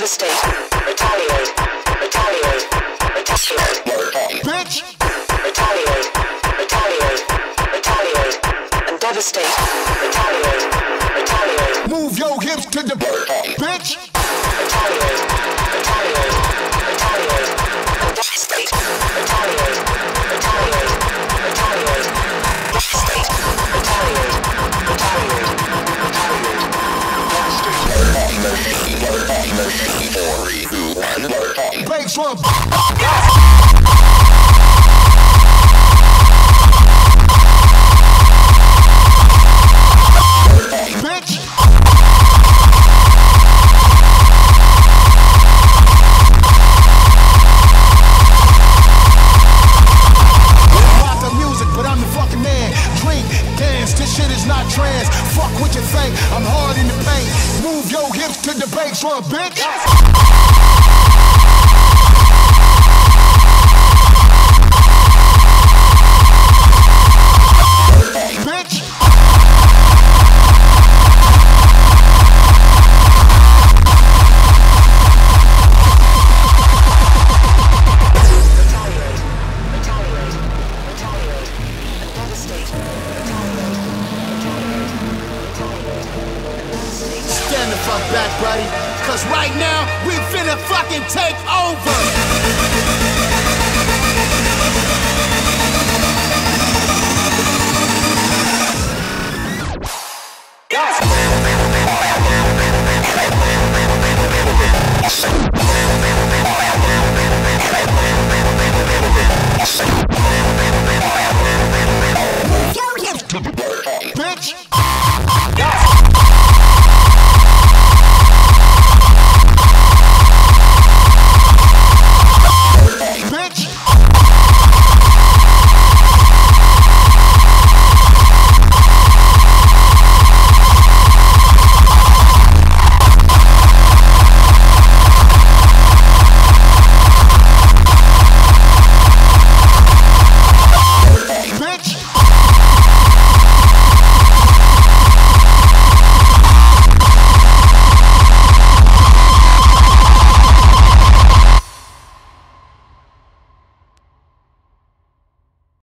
devastate, retaliate, retaliate, retaliate, Bitch! retaliate, retaliate, retaliate, and devastate, retaliate, retaliate, Move your hips to the bitch! Devastate. Bass drum! I'm hard in the paint. Move your hips to the bass bitch! Bitch! Fuck back, buddy. Cause right now, we finna fucking take over.